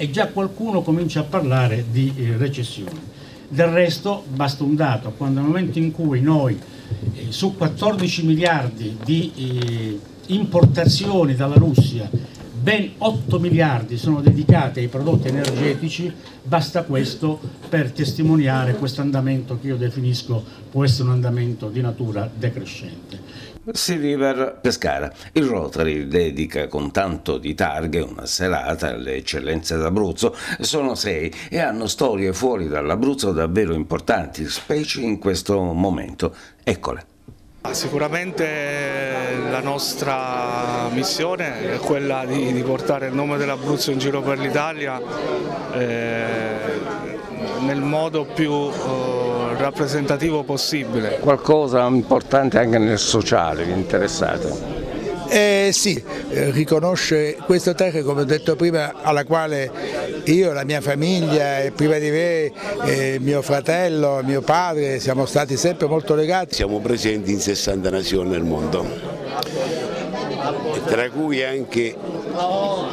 e già qualcuno comincia a parlare di eh, recessione. Del resto basta un dato, quando nel momento in cui noi eh, su 14 miliardi di eh, importazioni dalla Russia ben 8 miliardi sono dedicati ai prodotti energetici, basta questo per testimoniare questo andamento che io definisco può essere un andamento di natura decrescente. Sea River Pescara. Il Rotary dedica con tanto di targhe una serata alle eccellenze d'Abruzzo. Sono sei e hanno storie fuori dall'Abruzzo davvero importanti, specie in questo momento. Eccole. Sicuramente la nostra missione è quella di, di portare il nome dell'Abruzzo in giro per l'Italia eh, nel modo più eh, rappresentativo possibile. Qualcosa importante anche nel sociale, vi interessate? Eh, sì, eh, riconosce questa terra, come ho detto prima, alla quale io, la mia famiglia e prima di me eh, mio fratello, mio padre siamo stati sempre molto legati. Siamo presenti in 60 nazioni nel mondo tra cui anche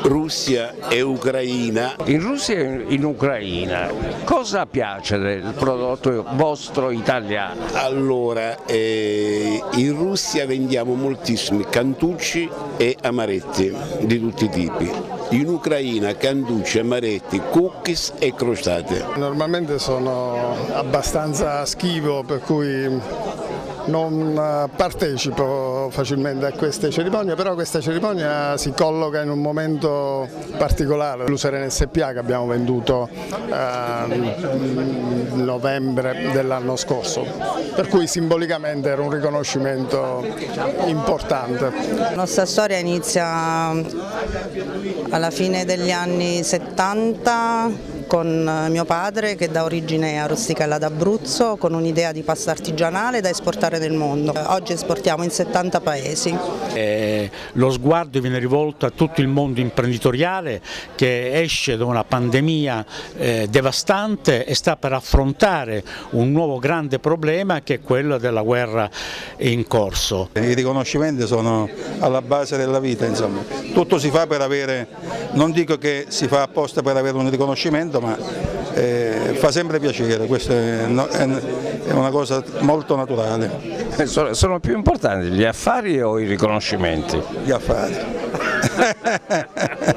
Russia e Ucraina. In Russia e in Ucraina cosa piace del prodotto vostro italiano? Allora, eh, in Russia vendiamo moltissimi cantucci e amaretti di tutti i tipi. In Ucraina cantucci, amaretti, cookies e crostate. Normalmente sono abbastanza schivo per cui non eh, partecipo facilmente a queste cerimonie, però questa cerimonia si colloca in un momento particolare. L'Useren SPA che abbiamo venduto eh, nel novembre dell'anno scorso, per cui simbolicamente era un riconoscimento importante. La nostra storia inizia alla fine degli anni 70 con eh, mio padre che da origine arosticella d'Abruzzo con un'idea di pasta artigianale da esportare nel mondo. Oggi esportiamo in 70 paesi. Eh, lo sguardo viene rivolto a tutto il mondo imprenditoriale che esce da una pandemia eh, devastante e sta per affrontare un nuovo grande problema che è quello della guerra in corso. I riconoscimenti sono alla base della vita, insomma. tutto si fa per avere, non dico che si fa apposta per avere un riconoscimento, momento, ma eh, fa sempre piacere, questa è, è, una cosa molto naturale. Sono, sono più importanti gli affari o i riconoscimenti? Gli affari.